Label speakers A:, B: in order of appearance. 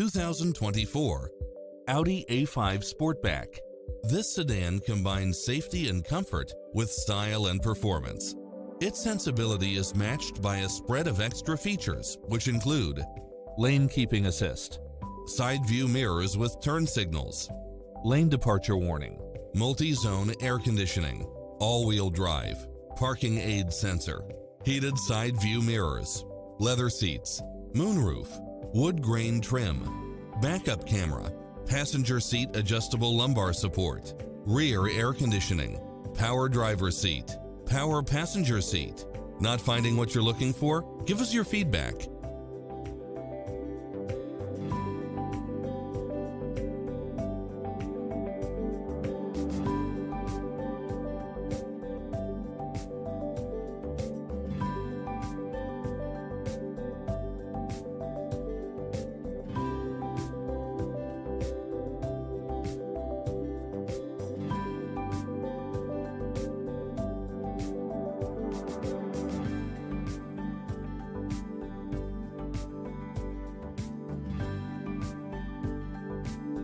A: 2024 Audi A5 Sportback. This sedan combines safety and comfort with style and performance. Its sensibility is matched by a spread of extra features, which include lane keeping assist, side view mirrors with turn signals, lane departure warning, multi-zone air conditioning, all-wheel drive, parking aid sensor, heated side view mirrors, leather seats, moonroof, wood grain trim, backup camera, passenger seat adjustable lumbar support, rear air conditioning, power driver seat, power passenger seat. Not finding what you're looking for? Give us your feedback